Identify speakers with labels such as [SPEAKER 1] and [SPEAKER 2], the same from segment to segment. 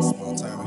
[SPEAKER 1] Small time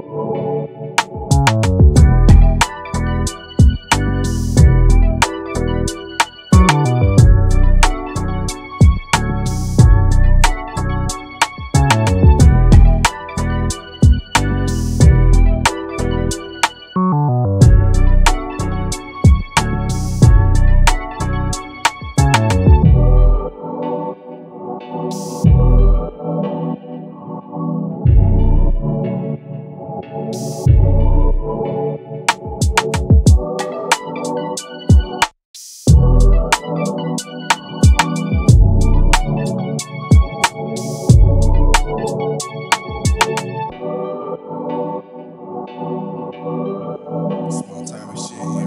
[SPEAKER 1] Small time shit.